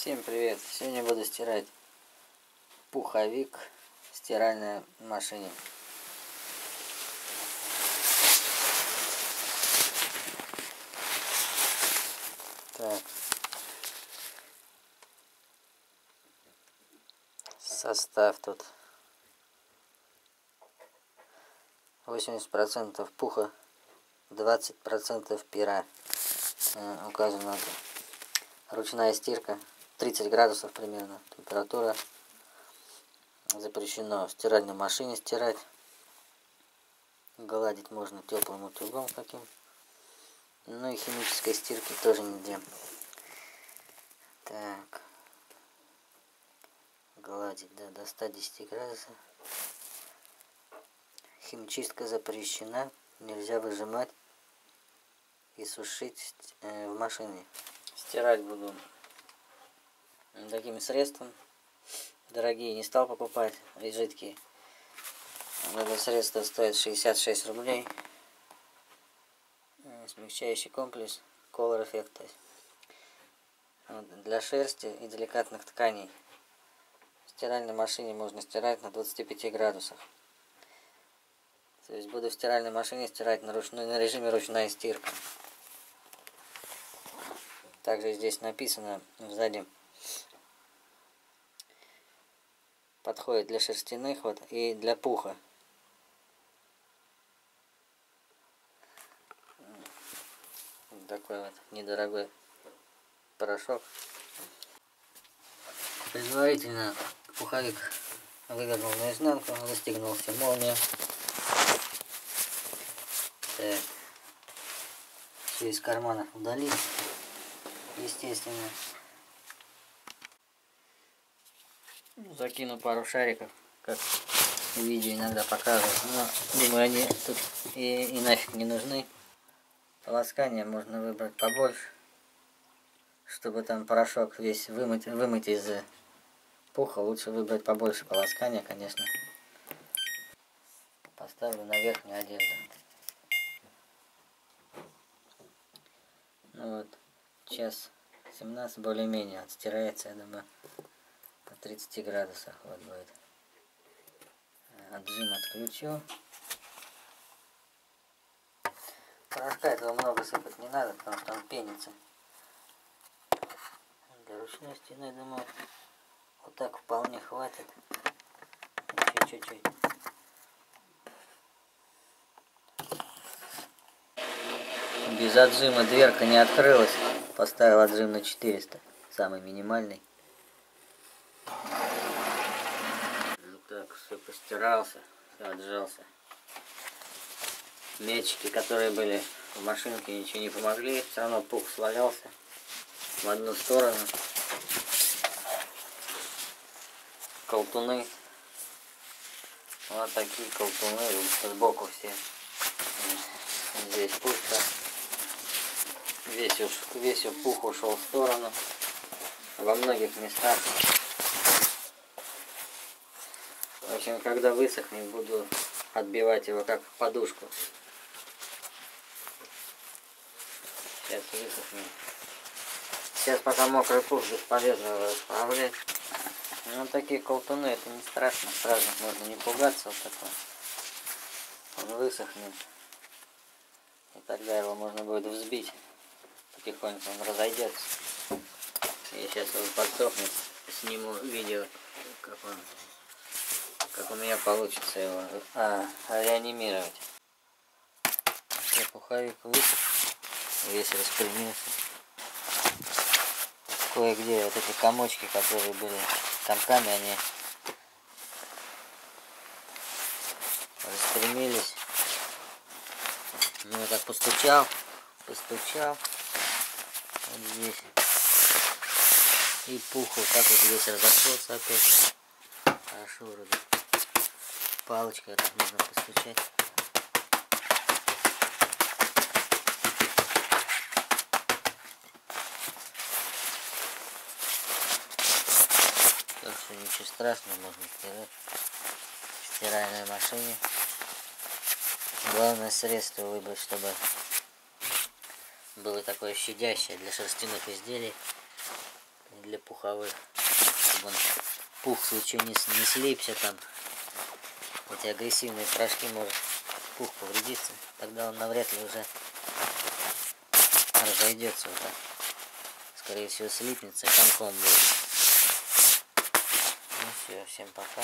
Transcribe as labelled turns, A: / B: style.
A: Всем привет! Сегодня буду стирать пуховик в стиральной машине. Так. Состав тут. 80% пуха, 20% пера. Э, указано ручная стирка 30 градусов примерно. Температура запрещено в стиральной машине стирать. Гладить можно теплым утюгом каким. Ну и химической стирки тоже нигде. Так. Гладить да, до 110 градусов. Химчистка запрещена. Нельзя выжимать и сушить э, в машине. Стирать буду такими средствами. Дорогие не стал покупать, и жидкие. Это средство стоит 66 рублей. Смягчающий комплекс Color Effect. Вот, для шерсти и деликатных тканей. В стиральной машине можно стирать на 25 градусах. То есть буду в стиральной машине стирать на, ручной, на режиме ручная стирка. Также здесь написано сзади. Подходит для шерстяных вот и для пуха. Такой вот недорогой порошок. Предварительно пуховик вывернул наизнанку, застегнулся молния. Так. Все из кармана удалить естественно. Закину пару шариков, как видео иногда показывают. Но, думаю, они тут и, и нафиг не нужны. Полоскание можно выбрать побольше, чтобы там порошок весь вымыть, вымыть из пуха. Лучше выбрать побольше полоскания, конечно. Поставлю на верхнюю одежду. Ну вот час 17 более-менее отстирается, я думаю, 30 градусах вот будет. Отжим отключу. Порошка этого много сыпать не надо, потому что он пенится. Для ручной стены, думаю, вот так вполне хватит. Чуть-чуть. Без отжима дверка не открылась. Поставил отжим на 400, самый минимальный. Ну так, все постирался, все отжался. Мячики, которые были в машинке, ничего не помогли. Все равно пух свалялся в одну сторону. Колтуны. Вот такие колтуны сбоку все. Здесь пусто. Весь, весь пух ушел в сторону. Во многих местах. В общем, когда высохнет, буду отбивать его как подушку. Сейчас высохнет. Сейчас пока мокрый пух бесполезно расправлять. Ну такие колтуны, это не страшно, сразу можно не пугаться вот такой. Он высохнет. И тогда его можно будет взбить потихоньку он разойдется. Я сейчас его подсохнет, сниму видео, как он, как у меня получится его а, реанимировать. Пуховик высох, весь распрямился. Кое-где вот эти комочки, которые были комками, они распрямились. Ну, я так постучал, постучал вот здесь. И пух вот так вот весь разошелся опять. Хорошо вроде. Палочкой так можно постучать. Так что ничего страшного, можно стирать в стиральной машине. Главное средство выбрать, чтобы было такое щадящее для шерстяных изделий. Для пуховых. Чтобы он пух в случае не, не слипся там. Эти агрессивные порошки может пух повредиться. Тогда он навряд ли уже разойдется вот так. Скорее всего слипнется и комком будет. Ну все, всем пока.